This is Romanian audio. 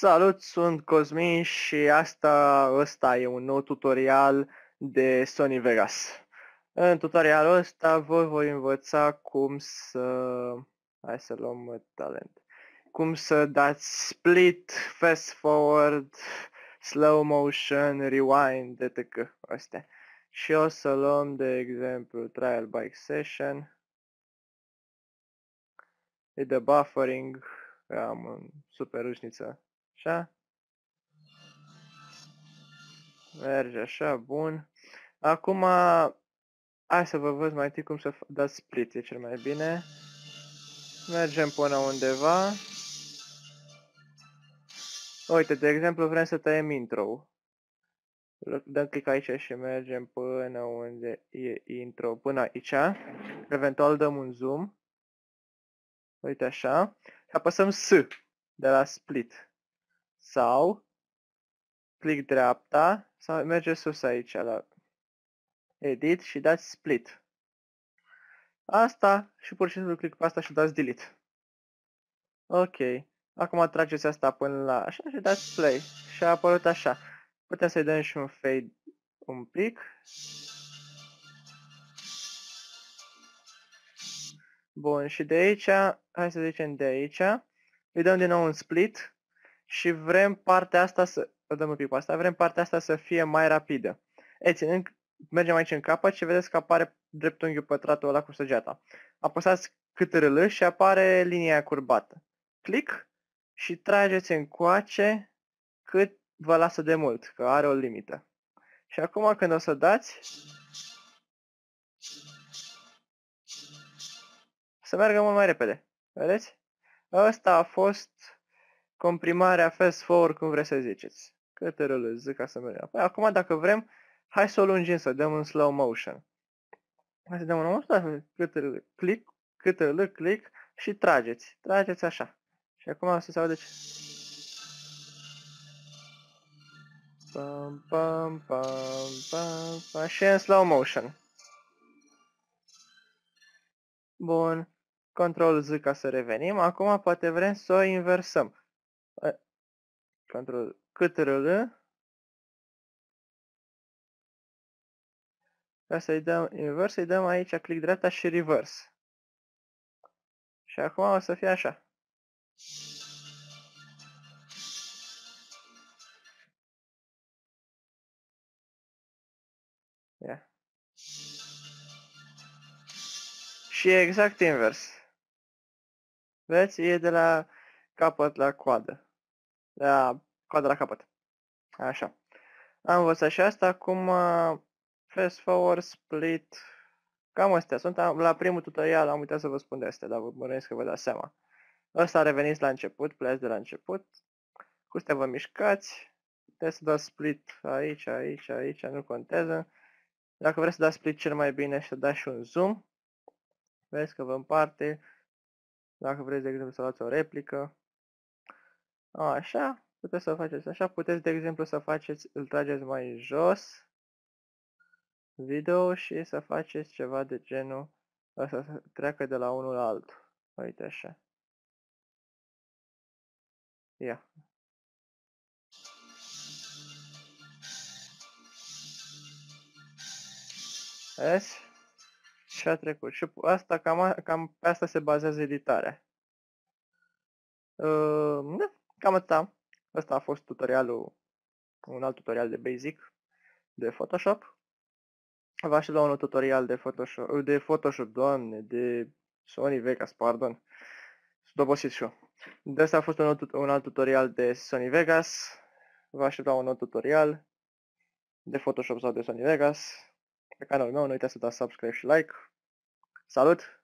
Salut, sunt Cosmin și asta, ăsta e un nou tutorial de Sony Vegas. În tutorialul ăsta vă voi învăța cum să... Hai să luăm talent. Cum să dați split, fast forward, slow motion, rewind, etc. Astea. Și o să luăm de exemplu trial bike session. E de buffering, am un super râșniță Așa. Merge așa, bun. Acum, hai să vă văd mai întâi cum să dați split, e cel mai bine. Mergem până undeva. Uite, de exemplu, vrem să tăiem intro Dăm click aici și mergem până unde e intro, până aici. Eventual dăm un zoom. Uite așa. Și apăsăm S de la split sau click dreapta sau merge sus aici la edit și dați split. Asta și pur și simplu click pe asta și dați delete. Ok. Acum trageți asta până la așa și dați play. Și a apărut așa. Putem să-i dăm și un fade un pic. Bun, și de aici, hai să zicem de aici, îi dăm din nou un split și vrem partea asta să, o dăm un pic pe asta, vrem partea asta să fie mai rapidă. E, ținând, mergem aici în capăt și vedeți că apare dreptunghiul pătratul ăla cu săgeata. Apăsați CTRL și apare linia curbată. Click și trageți încoace cât vă lasă de mult, că are o limită. Și acum când o să dați, să meargă mult mai repede. Vedeți? Ăsta a fost comprimarea fast forward, cum vreți să ziceți. Câte zic ca să mergem. Păi acum dacă vrem, hai să o lungim, să dăm un slow motion. Hai să dăm un motion, câte click, câte click și trageți. Trageți așa. Și acum o să se aude ce... Pam, pam, pam, pam, pam, și în slow motion. Bun. Control Z ca să revenim. Acum poate vrem să o inversăm. Control CTRL ca să-i dăm invers, îi dăm aici click dreapta și reverse. Și acum o să fie așa. Ia. Și e exact invers. Vedeți? E de la capăt la coadă la coada la capăt. Așa. Am învățat și asta, acum fast forward, split, cam astea sunt. La primul tutorial am uitat să vă spun de astea, dar vă bănuiesc că vă dați seama. Ăsta reveniți la început, pleați de la început. Cu astea vă mișcați. Puteți să dați split aici, aici, aici, nu contează. Dacă vreți să dați split cel mai bine și să dați și un zoom, vezi că vă împarte. Dacă vreți, de exemplu, să luați o replică, Așa, puteți să faceți așa, puteți de exemplu să faceți, îl trageți mai jos, video și să faceți ceva de genul, să treacă de la unul la altul. Uite așa. Ia. Vezi? Și a trecut. Și asta, cam, cam pe asta se bazează editarea. Uh, da. Cam atâta. Ăsta a fost tutorialul, un alt tutorial de basic de Photoshop. Vă aștept la un tutorial de Photoshop, de Photoshop, doamne, de Sony Vegas, pardon. Sunt obosit și eu. De asta a fost un, un alt tutorial de Sony Vegas. Vă aștept la un nou tutorial de Photoshop sau de Sony Vegas. Pe canalul meu, nu uitați să dați subscribe și like. Salut!